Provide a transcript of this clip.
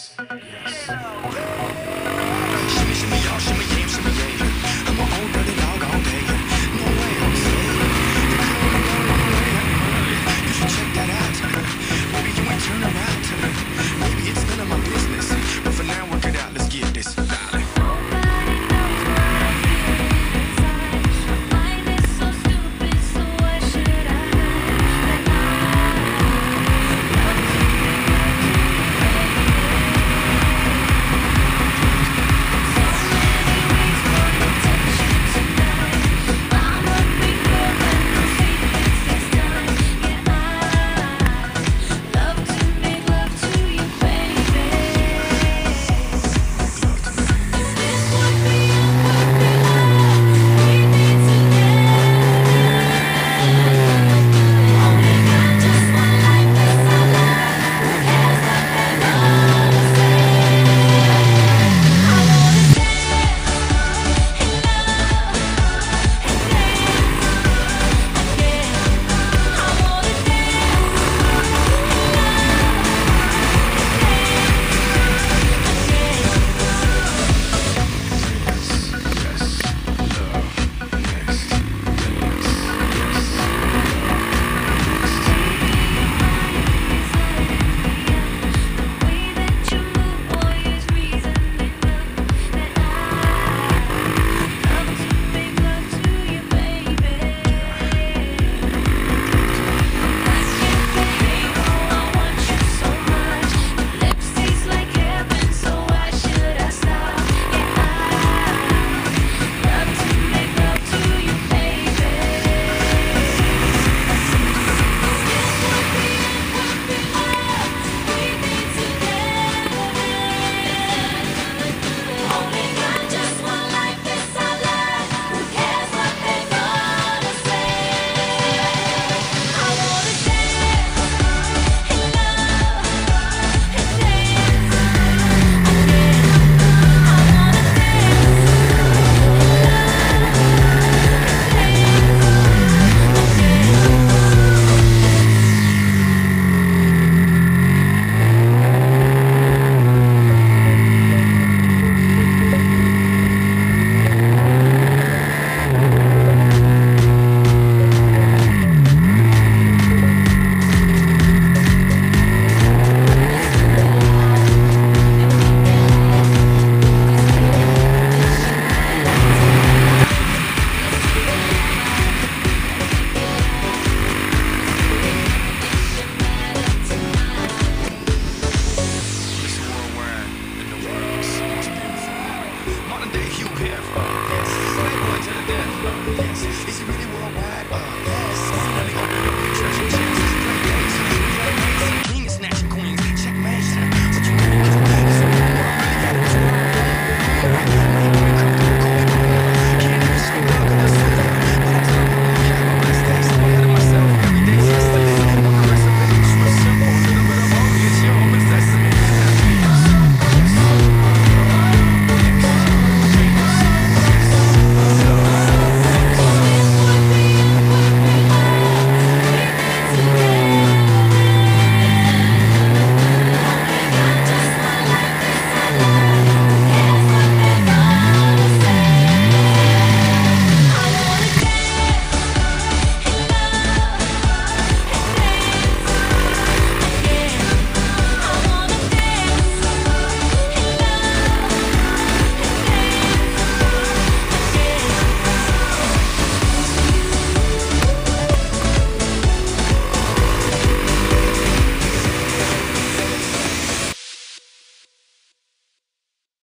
yes. yes. Modern day Hugh Hefner. Yes, slave boy to the death. Yes, is he really worldwide? Yes.